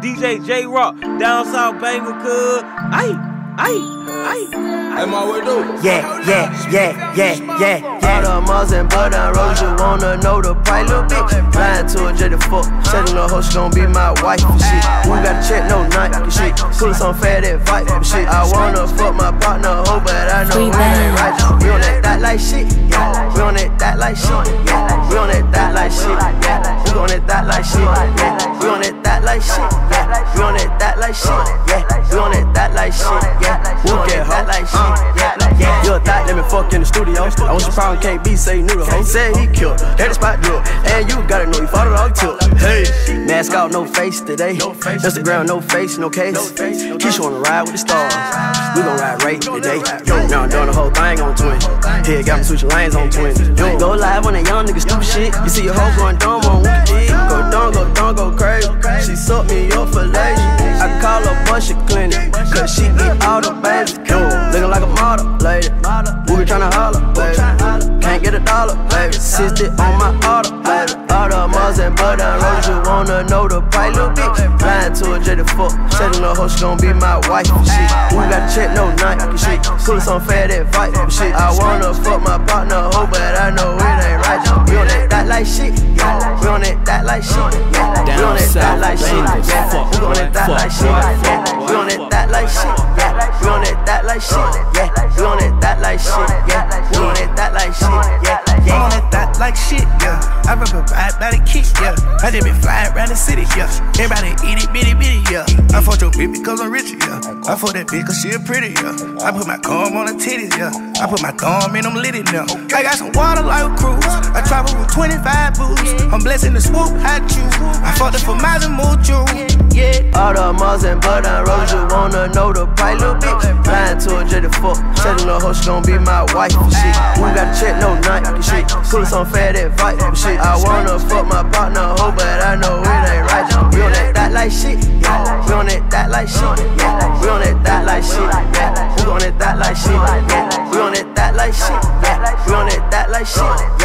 DJ J Rock, down south banger, cuz. Aye, aye, aye. Hey, my what do? Yeah, yeah, yeah, yeah, yeah. All the Mars and blood down roads, you wanna know the price, little bitch. Flying to a jet to fuck, setting the hoe, she gon' be my wife and shit. We gotta check no night and shit. Pull some fat advice and shit. I wanna fuck my partner, hoe, but I know it ain't right. We on that that like shit, yeah. We on that that like shit, yeah. We on that that like shit, yeah. We on that that like shit, yeah. Like shit, yeah. We on that that like shit, yeah. We on that that like shit, yeah. We on that like shit, yeah. yeah. You a thought, let me fuck in the studio. I want your problem, can't be, say the hoe. Said he killed, that the spot drug. And you gotta know you fought it all tip. Hey, mask out, no face today. Instagram, no face, no case. Keisha wanna ride with the stars. We gon' ride right today. Now I'm doing the whole thing on twin. Here got me switching lanes on twin. Go live on that young nigga stupid shit. You see your hoe going dumb on Wicked Go dumb, go crazy. She suck me up for. I call her Bushy Clinic. Cause she eat all the babies. Looking like a model, lady. We be tryna holler, baby. Can't get a dollar, baby. Sissed it on my auto, baby. All the Mars and butter roads, you wanna know the price, little bitch. Flying to a jet to fuck. Setting the hoe, she gon' be my wife and shit. We gotta check no night and shit. Pull some fat advice and shit. I wanna fuck my partner, hoe, but I know yeah. We on that, that like shit, yeah. We on that, that like shit, yeah. We on that, that like shit, yeah. I'm on that thought like shit, yeah. I remember ride by the kick, yeah. I just been flying around the city, yeah. Everybody eat it, bitty, bitty, yeah. I fucked your bitch because I'm rich, yeah. I fucked that bitch cause she pretty, yeah. I put my comb on her titties, yeah. I put my thumb in them litty, now. I got some water like a cruise. I travel with 25 boots. I'm blessing the swoop, hot you. I fucked it for miles and mucho, yeah. All the Mars and blood down roads, you wanna know the price, little bitch. Flying to a jet fuck. Setting the hoe, she gon' be my wife and shit. We gotta check no night and shit. Pull some fat advice and shit. I wanna fuck my partner, hoe, but I know it ain't right. We on that, that like shit, yeah. We on that, that like shit, yeah. We on that, that like shit, yeah. We on that, that like shit, yeah. We on that, that like shit, yeah. We on that, that like shit, yeah.